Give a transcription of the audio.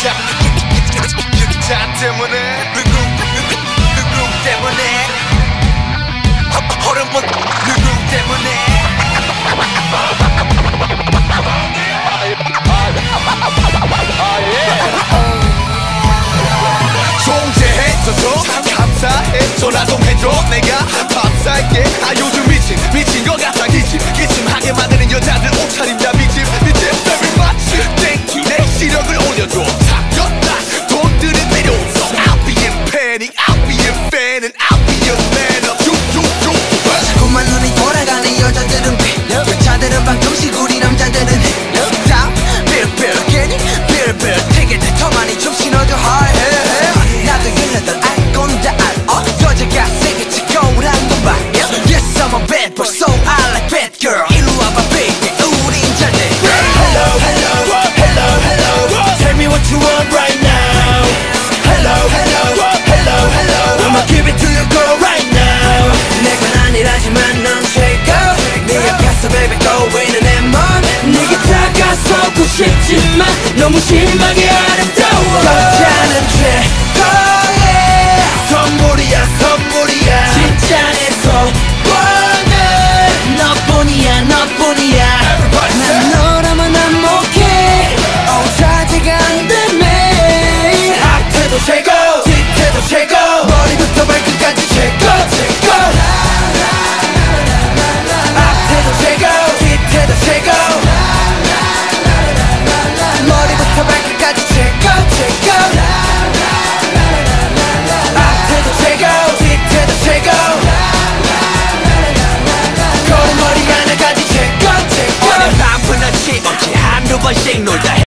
자, 자 때문에 누구 누구 누구 때문에? 허름은 누구 때문에? 존재해줘서 감사해줘 나좀 해줘. 내가 밥살게. 아 요즘 미친 미친 것 같아. 싶지만 너무 심하게 아름다워. 괜찮은 죄. 거에 선물이야 선물이야. 진짜 내 소원은 너뿐이야 너뿐이야. 난 너라면 안 못해. 어우 자제가 안 되네. 앞에도 최고 뒤태도 최고. 머리부터 발끝까지 최고. başlayın orada